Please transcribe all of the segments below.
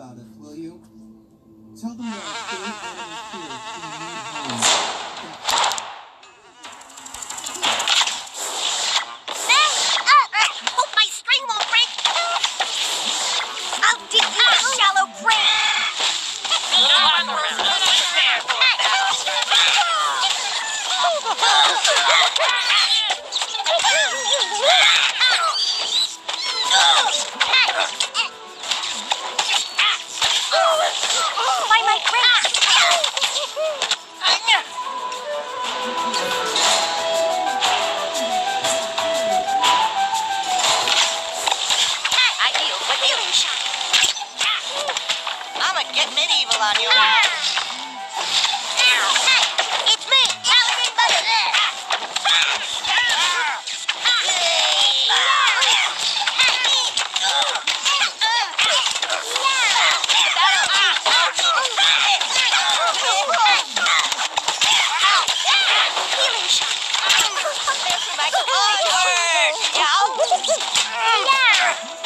about us, will you? Tell them that uh, uh, string won't break. I'll dig you a shallow grave. Get medieval on you. It's me, Paladin Butter. Healing shot. Onward! Yeah.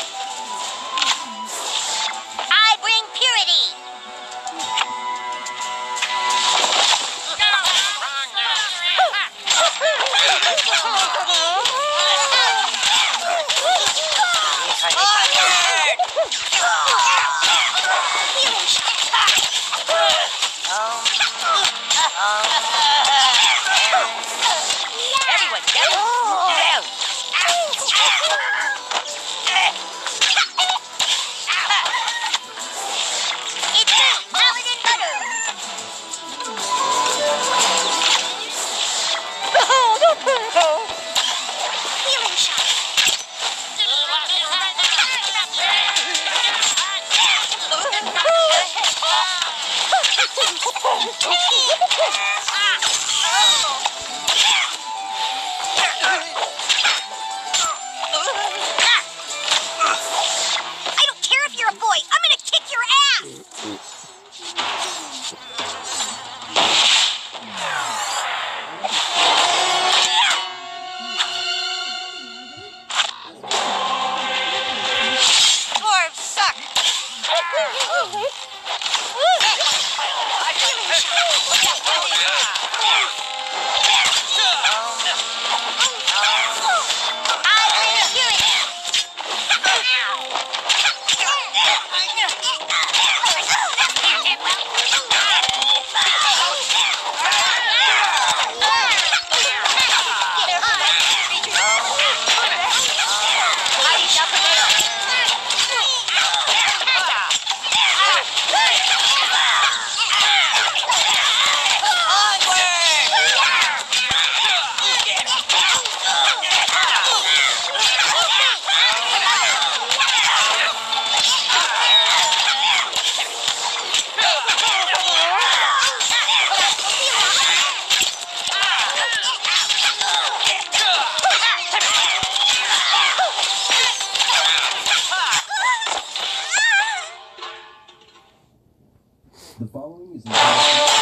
I Thank you.